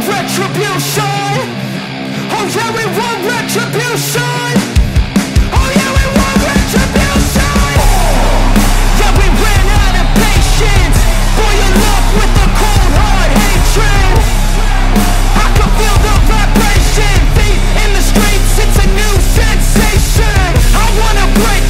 want retribution. Oh yeah, we want retribution. Oh yeah, we want retribution. Yeah, we ran out of patience. With cold hard hatred. I can feel the vibration. In the streets, it's a new sensation. I wanna break.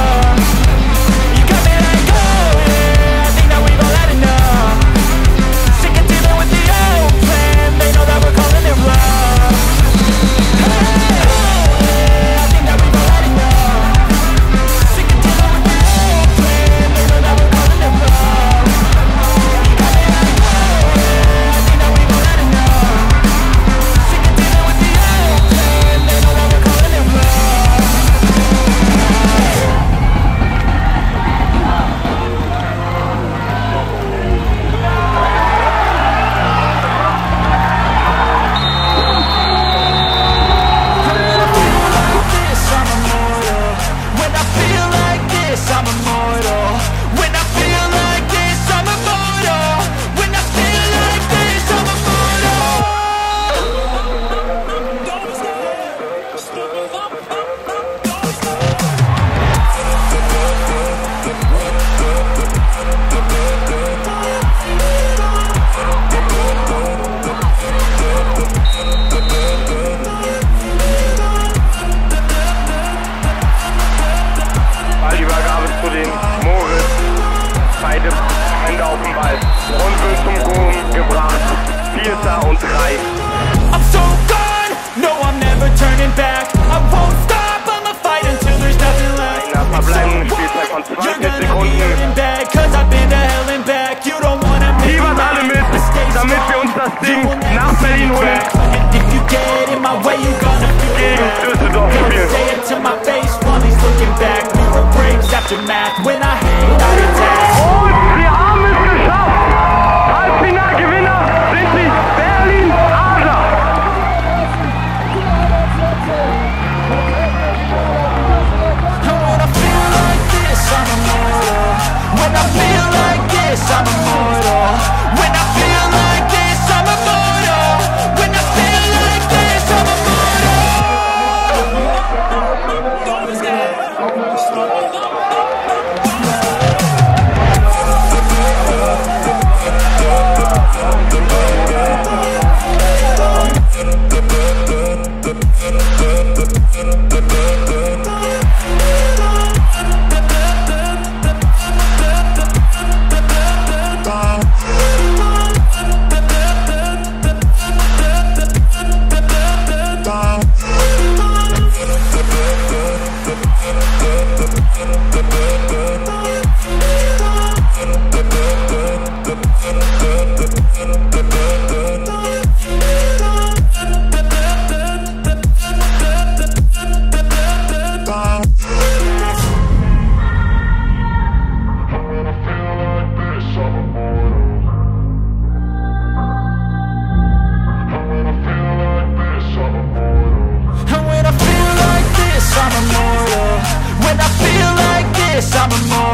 Oh. win. guess I'm a mom.